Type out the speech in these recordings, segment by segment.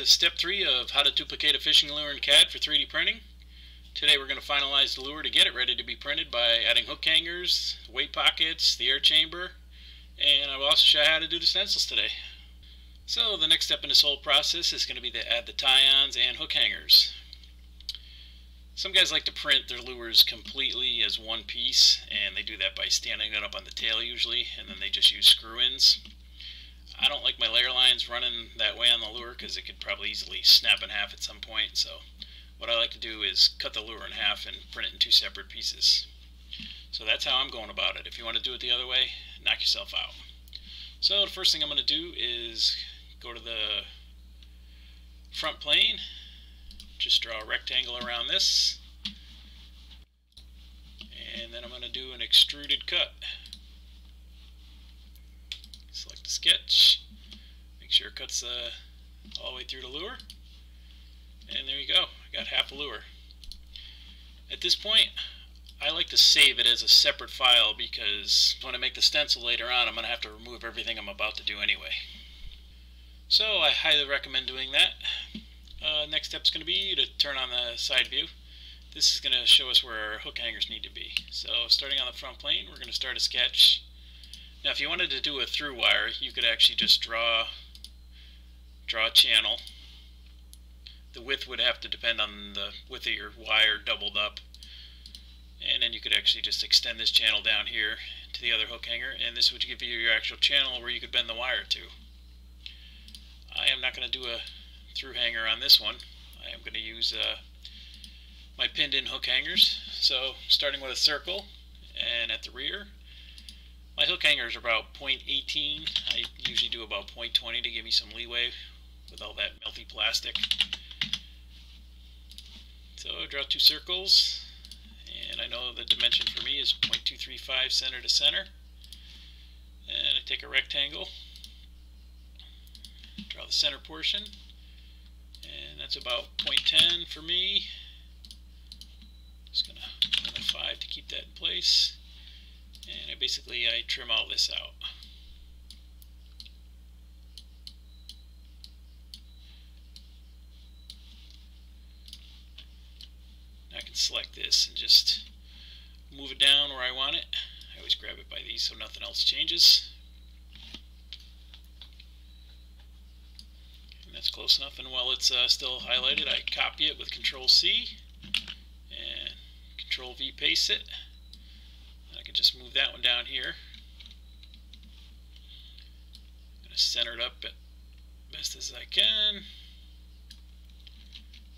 to step three of how to duplicate a fishing lure in CAD for 3D printing. Today we're going to finalize the lure to get it ready to be printed by adding hook hangers, weight pockets, the air chamber, and I will also show you how to do the stencils today. So the next step in this whole process is going to be to add the tie-ons and hook hangers. Some guys like to print their lures completely as one piece, and they do that by standing it up on the tail usually, and then they just use screw-ins. I don't like my layer lines running that way on the lure because it could probably easily snap in half at some point. So what I like to do is cut the lure in half and print it in two separate pieces. So that's how I'm going about it. If you want to do it the other way, knock yourself out. So the first thing I'm going to do is go to the front plane, just draw a rectangle around this, and then I'm going to do an extruded cut the sketch, make sure it cuts uh, all the way through the lure, and there you go, I got half a lure. At this point, I like to save it as a separate file because when I make the stencil later on, I'm going to have to remove everything I'm about to do anyway. So I highly recommend doing that. Uh, next step is going to be to turn on the side view. This is going to show us where our hook hangers need to be. So starting on the front plane, we're going to start a sketch now if you wanted to do a through wire, you could actually just draw, draw a channel. The width would have to depend on the width of your wire doubled up. And then you could actually just extend this channel down here to the other hook hanger, and this would give you your actual channel where you could bend the wire to. I am not going to do a through hanger on this one. I am going to use uh, my pinned in hook hangers. So starting with a circle, and at the rear, my hook hangers are about 0.18. I usually do about 0.20 to give me some leeway with all that melty plastic. So I draw two circles, and I know the dimension for me is 0.235 center to center. And I take a rectangle, draw the center portion, and that's about 0.10 for me. Just gonna another five to keep that in place and I basically I trim all this out. I can select this and just move it down where I want it. I always grab it by these so nothing else changes. And that's close enough. And while it's uh, still highlighted, I copy it with Control C and Control V paste it can just move that one down here. I'm going to center it up at best as I can.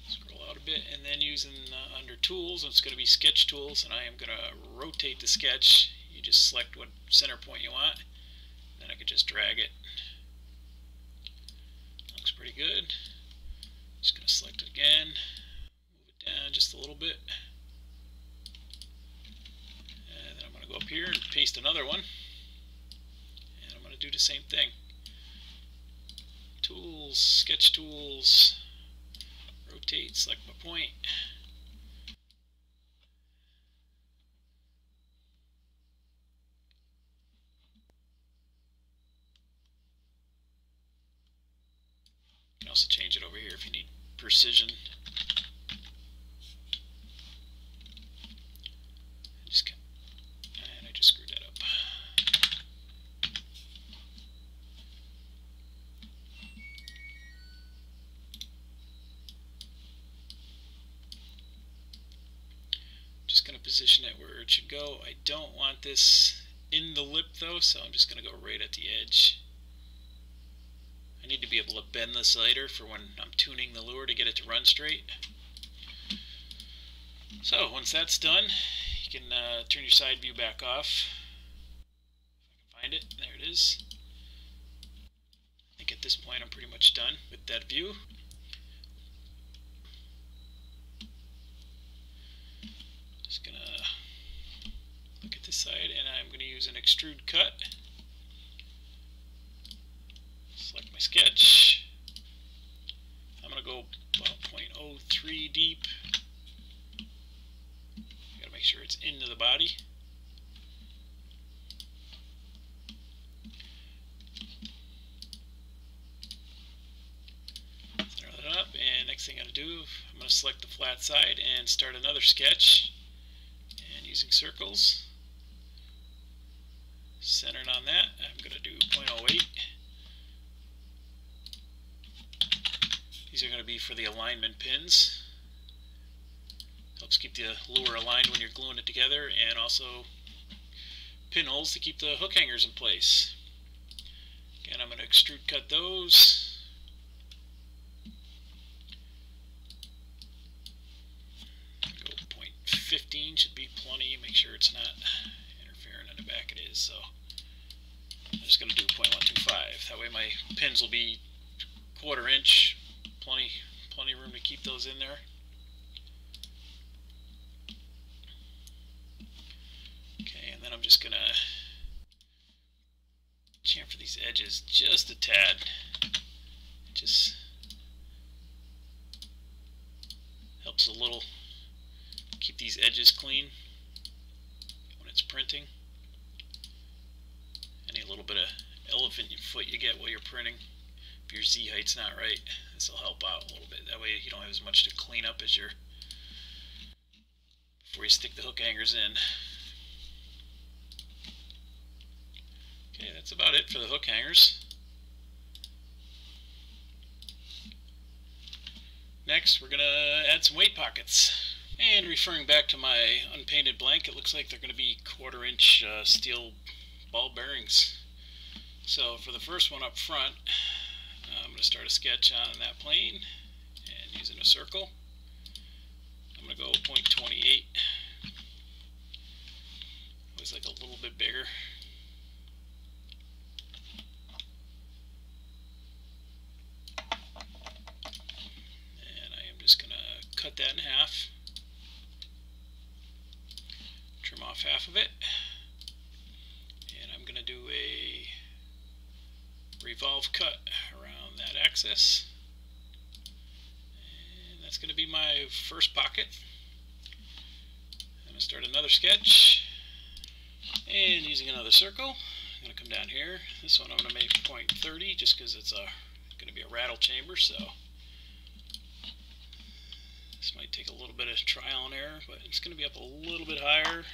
Scroll out a bit and then using uh, under tools, it's going to be sketch tools and I am going to rotate the sketch. You just select what center point you want. Then I can just drag it. Looks pretty good. Just going to select it again. Move it down just a little bit. Go up here and paste another one. And I'm going to do the same thing. Tools, sketch tools, rotate, select my point. You can also change it over here if you need precision. position it where it should go. I don't want this in the lip though, so I'm just going to go right at the edge. I need to be able to bend this later for when I'm tuning the lure to get it to run straight. So once that's done, you can uh, turn your side view back off. If I can find it, there it is. I think at this point I'm pretty much done with that view. Just gonna look at this I'm gonna use an extrude cut. Select my sketch. I'm gonna go about 0.03 deep. Gotta make sure it's into the body. Next thing I'm going to do, I'm going to select the flat side and start another sketch. And using circles, centered on that, I'm going to do 0.08. These are going to be for the alignment pins. Helps keep the lure aligned when you're gluing it together and also pinholes to keep the hook hangers in place. Again, I'm going to extrude cut those. Go 0.15 should be plenty. Make sure it's not interfering in the back. It is, so I'm just going to do 0.125. That way my pins will be quarter inch. Plenty, plenty of room to keep those in there. Okay, and then I'm just going to chamfer these edges just a tad. just helps a little keep these edges clean when it's printing. Any little bit of elephant foot you get while you're printing, if your Z height's not right, this will help out a little bit. That way you don't have as much to clean up as you're before you stick the hook hangers in. Okay, that's about it for the hook hangers. Next, we're going to add some weight pockets. And referring back to my unpainted blank, it looks like they're going to be quarter inch uh, steel ball bearings. So for the first one up front, to start a sketch on that plane and using a circle. I'm going to go 0.28. Looks like a little bit bigger. And I am just going to cut that in half. Trim off half of it. And I'm going to do a revolve cut And that's going to be my first pocket. I'm going to start another sketch. And using another circle, I'm going to come down here. This one I'm going to make 0.30 just because it's uh, a going to be a rattle chamber. So this might take a little bit of trial and error, but it's going to be up a little bit higher.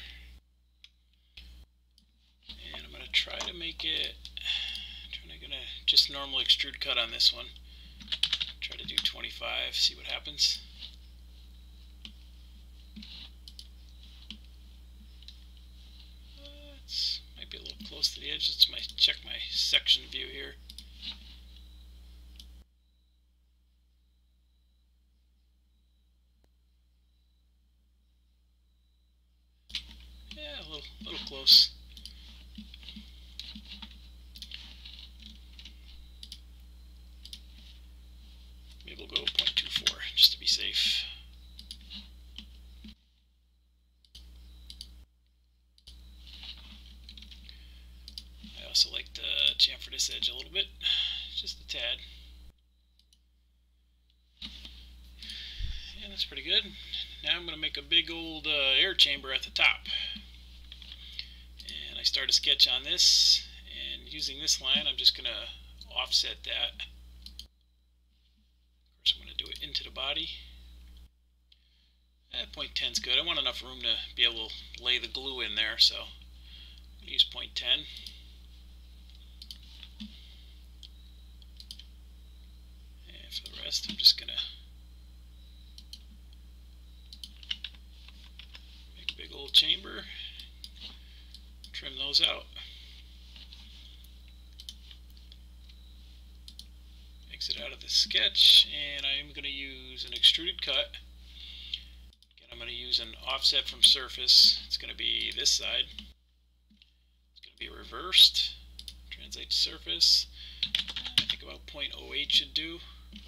And I'm going to try to make it, just normal extrude cut on this one. Try to do 25, see what happens. It's might be a little close to the edge. Let's my, check my section view here. close. Maybe we'll go 0.24 just to be safe. I also like to chamfer this edge a little bit, just a tad. And that's pretty good. Now I'm going to make a big old uh, air chamber at the top And I start a sketch on this and using this line I'm just going to offset that. Of course I'm going to do it into the body. Eh, point 10 is good. I want enough room to be able to lay the glue in there so I'm going to use point 10. And for the rest I'm just going to make a big old chamber trim those out. Exit out of the sketch and I'm going to use an extruded cut. Again, I'm going to use an offset from surface. It's going to be this side. It's going to be reversed. Translate to surface. I think about 0.08 should do.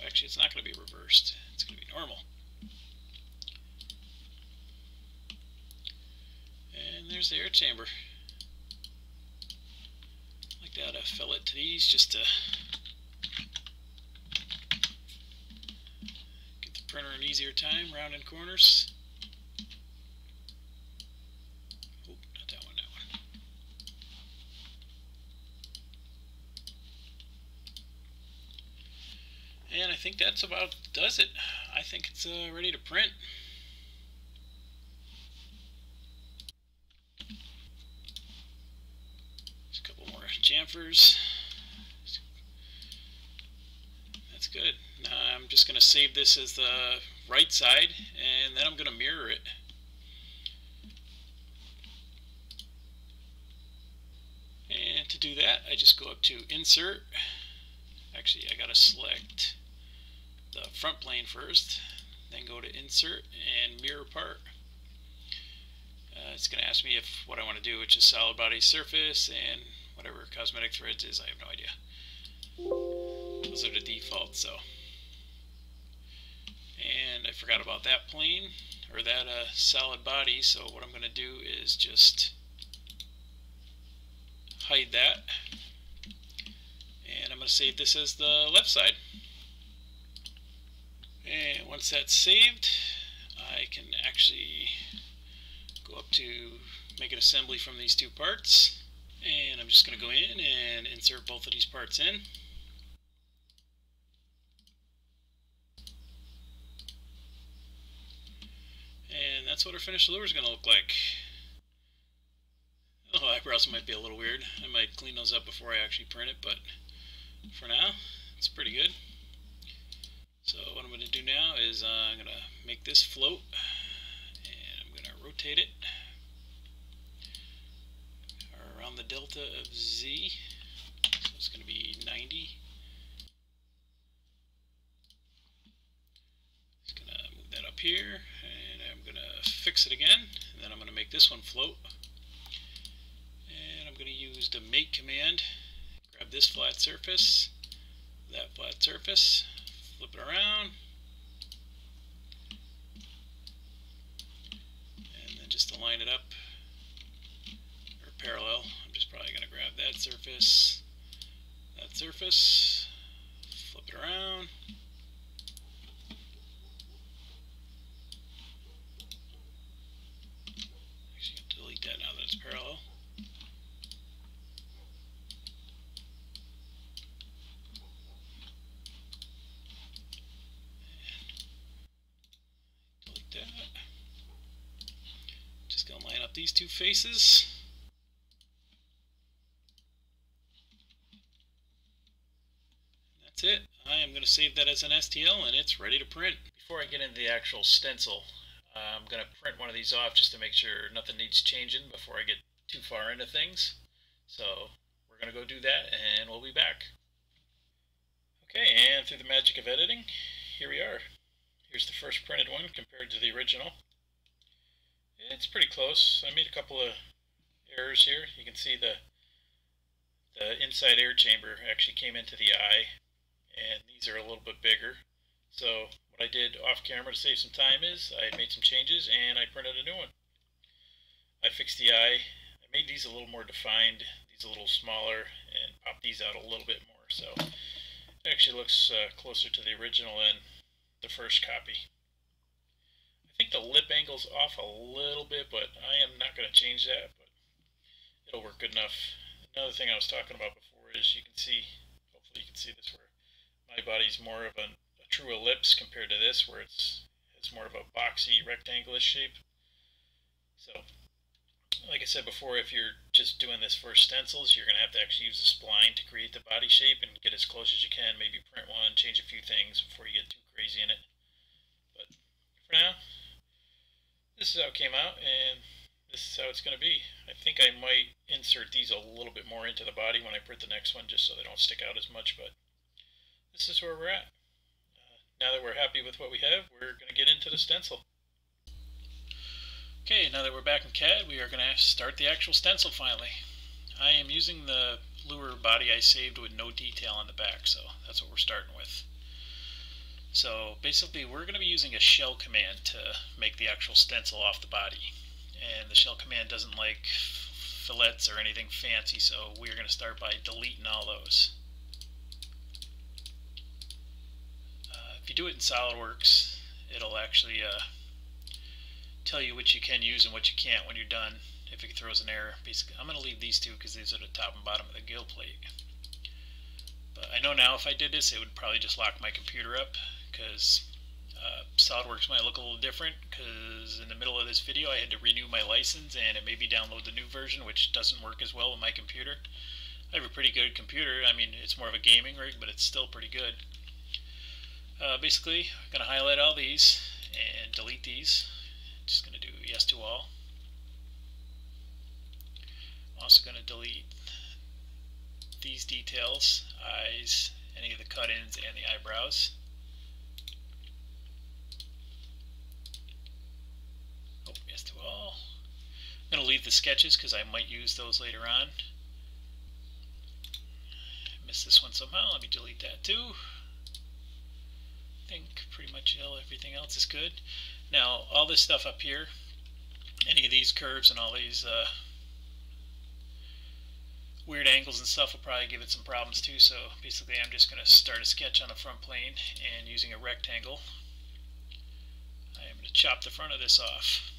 Actually, it's not going to be reversed. It's going to be normal. There's the air chamber like that. I fill it to these just to get the printer an easier time rounding corners. Oh, not that one, that one. And I think that's about does it. I think it's uh, ready to print. Just a couple That's good. Now I'm just going to save this as the right side and then I'm going to mirror it. And to do that, I just go up to Insert. Actually, I got to select the front plane first, then go to Insert and Mirror Part. Uh, it's going to ask me if what I want to do, which is solid body surface and whatever cosmetic threads is, I have no idea. Those are the defaults, so. And I forgot about that plane, or that uh, solid body, so what I'm going to do is just hide that. And I'm going to save this as the left side. And once that's saved, I can actually go up to make an assembly from these two parts. And I'm just going to go in and insert both of these parts in. And that's what our finished lure is going to look like. Oh, eyebrows might be a little weird. I might clean those up before I actually print it, but for now, it's pretty good. So what I'm going to do now is uh, I'm going to make this float, and I'm going to rotate it around the delta of Z. So it's going to be 90. Just going to move that up here, and I'm going to fix it again, and then I'm going to mate this one float And I'm going to use the make command. Grab this flat surface, that flat surface, flip it around, and then just align it up or parallel. I'm just probably going to grab that surface, that surface, flip it around. Delete that now that it's parallel. Delete that. Just to line up these two faces. That's it. I am going to save that as an STL and it's ready to print. Before I get into the actual stencil, I'm going to print one of these off just to make sure nothing needs changing before I get too far into things. So we're going to go do that and we'll be back. Okay, and through the magic of editing, here we are. Here's the first printed one compared to the original. It's pretty close. I made a couple of errors here. You can see the the inside air chamber actually came into the eye and these are a little bit bigger. So what I did off camera to save some time is I made some changes and I printed a new one. I fixed the eye. I made these a little more defined, these a little smaller, and popped these out a little bit more. So it actually looks uh, closer to the original than the first copy I think the lip angle's off a little bit, but I am not going to change that, but it'll work good enough. Another thing I was talking about before is you can see, hopefully you can see this, where my body's more of a, a true ellipse compared to this, where it's, it's more of a boxy rectangular shape. So, like I said before, if you're just doing this for stencils, you're going to have to actually use a spline to create the body shape and get as close as you can. Maybe print one, change a few things before you get too crazy in it. But for now, this is how it came out, and this is how it's going to be. I think I might insert these a little bit more into the body when I print the next one, just so they don't stick out as much, but this is where we're at. Uh, now that we're happy with what we have, we're going to get into the stencil. Okay, now that we're back in CAD, we are going to start the actual stencil finally. I am using the lure body I saved with no detail on the back, so that's what we're starting with. So basically we're going to be using a shell command to make the actual stencil off the body. And the shell command doesn't like fillets or anything fancy, so we're going to start by deleting all those. Uh, if you do it in SOLIDWORKS, it'll actually uh, tell you what you can use and what you can't when you're done if it throws an error. Basically, I'm going to leave these two because these are the top and bottom of the gill plate. But I know now if I did this, it would probably just lock my computer up because uh, SolidWorks might look a little different because in the middle of this video I had to renew my license and it made me download the new version which doesn't work as well with my computer. I have a pretty good computer. I mean, it's more of a gaming rig, but it's still pretty good. Uh, basically, I'm going to highlight all these and delete these. Just going to do yes to all. I'm also going to delete these details, eyes, any of the cut-ins, and the eyebrows. Oh, yes to all. I'm going to leave the sketches because I might use those later on. missed this one somehow. Let me delete that too. Think pretty much everything else is good. Now, all this stuff up here, any of these curves and all these uh, weird angles and stuff will probably give it some problems too. So basically I'm just going to start a sketch on the front plane and using a rectangle I am going to chop the front of this off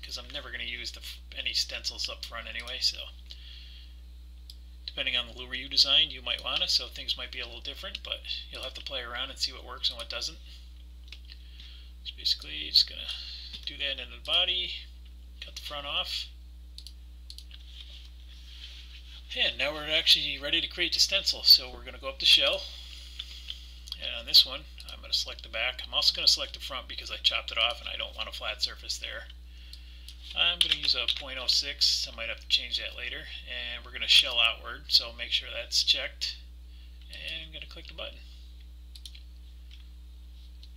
because I'm never going to use the, any stencils up front anyway. So depending on the lure you design you might want to so things might be a little different but you'll have to play around and see what works and what doesn't. So basically just going to do that into the body, cut the front off. And now we're actually ready to create the stencil. So we're going to go up the shell. And on this one, I'm going to select the back. I'm also going to select the front because I chopped it off and I don't want a flat surface there. I'm going to use a 0.06. I might have to change that later. And we're going to shell outward, so make sure that's checked. And I'm going to click the button.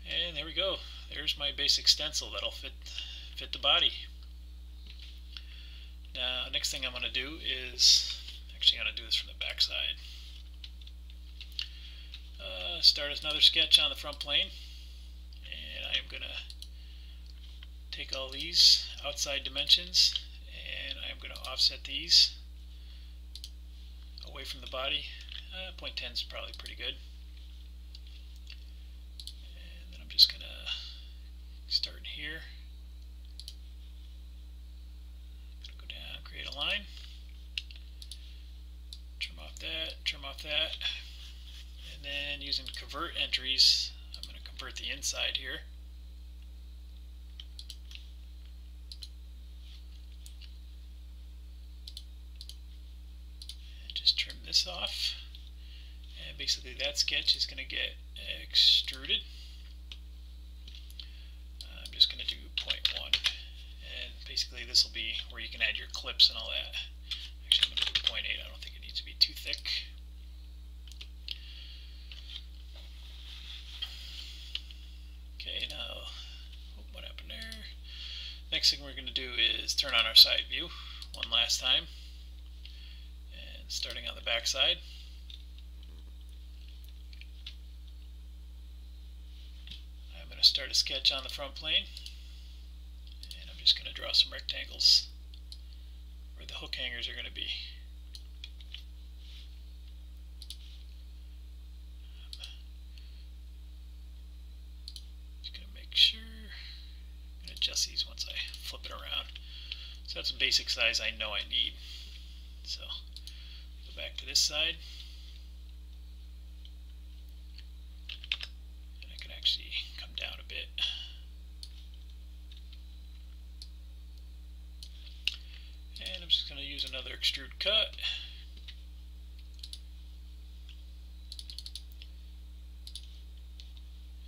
And there we go. There's my basic stencil that'll fit fit the body. Now, next thing I'm going to do is Actually, I'm going to do this from the back side. Uh, start another sketch on the front plane. And I'm going to take all these outside dimensions and I'm going to offset these away from the body. Uh, 0.10 is probably pretty good. And then I'm just going to start here. Go down, create a line Trim off that, trim off that, and then using convert entities, I'm going to convert the inside here. And just trim this off, and basically that sketch is going to get extruded. I'm just going to do 0.1, and basically this will be where you can add your clips and all that. Actually, I'm going to do 0.8. I don't think it needs to be too thick. Okay, now, oh, what happened there? Next thing we're going to do is turn on our side view one last time. Starting on the back side. I'm going to start a sketch on the front plane. And I'm just going to draw some rectangles where the hook hangers are going to be. Just going to make sure I'm going to adjust these once I flip it around. So that's a basic size I know I need. Back to this side. And I can actually come down a bit. And I'm just going to use another extrude cut.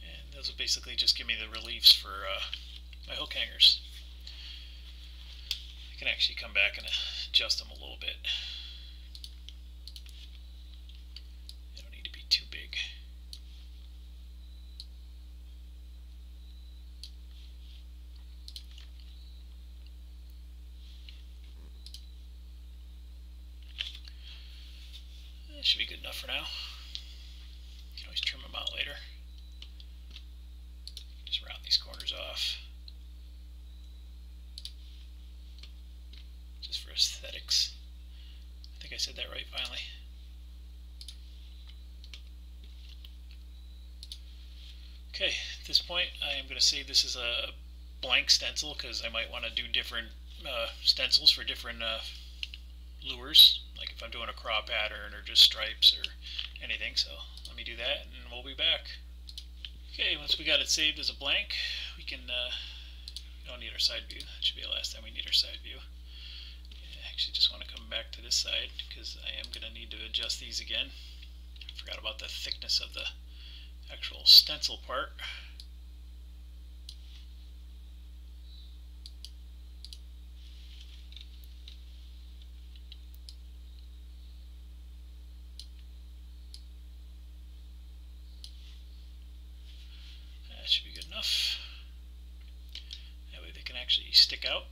And those will basically just give me the reliefs for uh, my hook hangers. I can actually come back and adjust them a little bit. They don't need to be too big. That should be good enough for now. You can always trim them out later. Just round these corners off. Just for aesthetics. I think I said that right finally. Okay, at this point I am going to save this as a blank stencil because I might want to do different uh, stencils for different uh, lures I'm doing a crop pattern or just stripes or anything. So let me do that and we'll be back. Okay, once we got it saved as a blank, we can, uh, we don't need our side view. That should be the last time we need our side view. I actually just want to come back to this side because I am going to need to adjust these again. I forgot about the thickness of the actual stencil part. That should be good enough. That way they can actually stick out.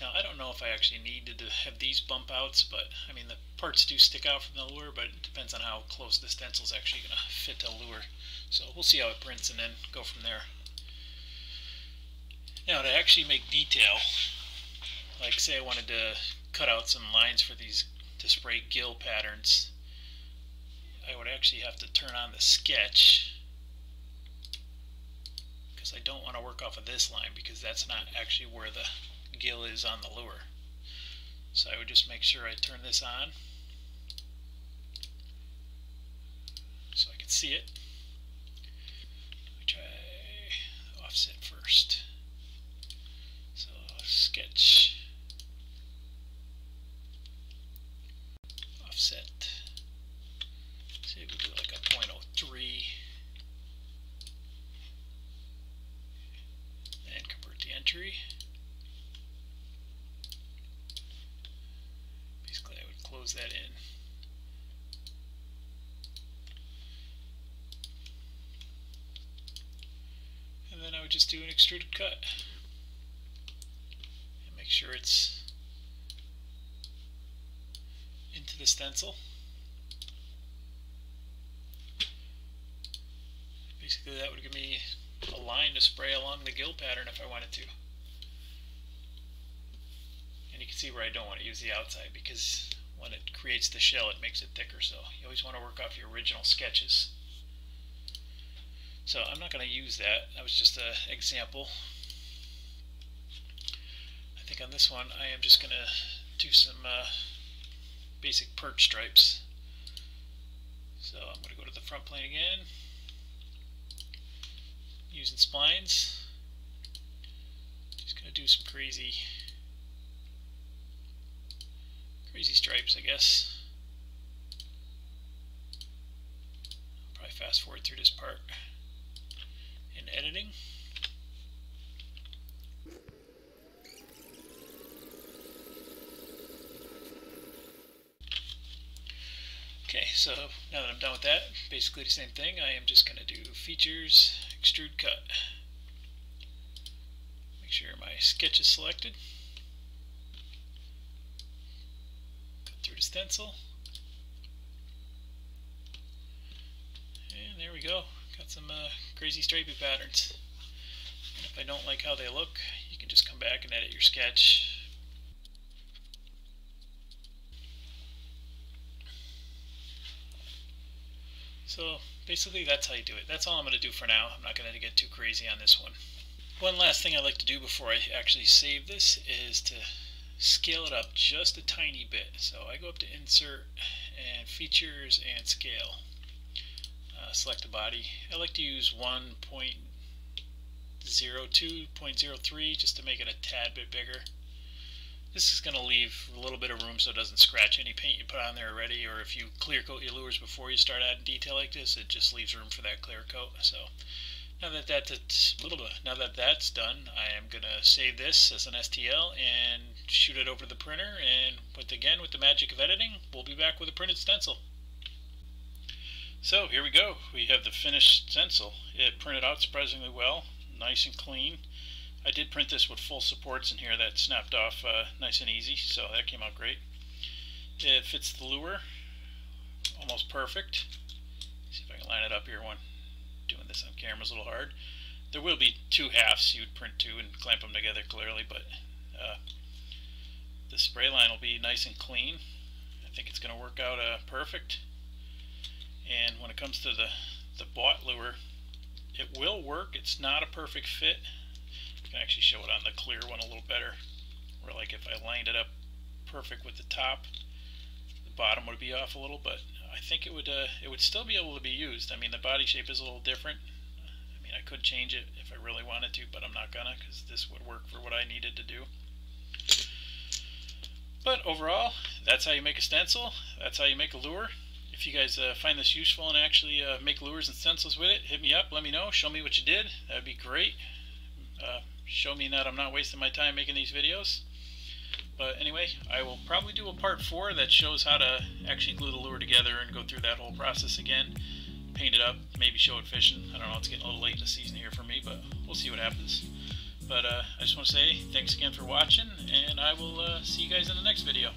Now I don't know if I actually needed to have these bump outs, but I mean the parts do stick out from the lure, but it depends on how close the stencil is actually going to fit the lure. So we'll see how it prints and then go from there. Now to actually make detail, like say I wanted to cut out some lines for these to spray gill patterns, I would actually have to turn on the sketch because I don't want to work off of this line because that's not actually where the gill is on the lure. So I would just make sure I turn this on so I can see it. Try offset first. So sketch offset. Say we do like a 0.03 and convert the entity. Basically I would close that in. And then I would just do an extruded cut and make sure it's into the stencil. Basically that would give me a line to spray along the gill pattern if I wanted to. And you can see where I don't want to use the outside because when it creates the shell it makes it thicker so you always want to work off your original sketches. So I'm not going to use that, that was just an example. I think on this one I am just going to do some uh, basic perch stripes. So I'm going to go to the front plane again using splines. Just gonna do some crazy, crazy stripes, I guess. I'll probably fast forward through this part in editing. Okay, so now that I'm done with that, basically the same thing. I am just going to do features, extrude cut. Make sure my sketch is selected. Stencil. And there we go. Got some uh, crazy stripy patterns. And if I don't like how they look, you can just come back and edit your sketch So basically that's how you do it. That's all I'm going to do for now. I'm not going to get too crazy on this one. One last thing I like to do before I actually save this is to scale it up just a tiny bit. So I go up to insert and features and scale. Uh, select a body. I like to use 1.02, 0.03 just to make it a tad bit bigger. This is going to leave a little bit of room so it doesn't scratch any paint you put on there already, or if you clear coat your lures before you start adding detail like this, it just leaves room for that clear coat. So now that that's now that that's done, I am going to save this as an STL and shoot it over to the printer. And with again with the magic of editing, we'll be back with a printed stencil. So here we go. We have the finished stencil. It printed out surprisingly well, nice and clean. I did print this with full supports in here that snapped off uh, nice and easy, so that came out great. It fits the lure, almost perfect. See if I can line it up here one. Doing this on camera is a little hard. There will be two halves you'd print two and clamp them together clearly, but uh, the spray line will be nice and clean. I think it's going to work out uh, perfect. And when it comes to the, the bought lure, it will work. It's not a perfect fit. I can actually show it on the clear one a little better. where like if I lined it up perfect with the top, the bottom would be off a little, but I think it would uh, it would still be able to be used. I mean, the body shape is a little different. I mean, I could change it if I really wanted to, but I'm not gonna because this would work for what I needed to do. But overall, that's how you make a stencil. That's how you make a lure. If you guys uh, find this useful and actually uh, make lures and stencils with it, hit me up, let me know, show me what you did. That would be great. Uh, show me that I'm not wasting my time making these videos. But anyway, I will probably do a part 4 that shows how to actually glue the lure together and go through that whole process again. Paint it up, maybe show it fishing. I don't know, it's getting a little late in the season here for me, but we'll see what happens. But uh, I just want to say thanks again for watching, and I will uh, see you guys in the next video.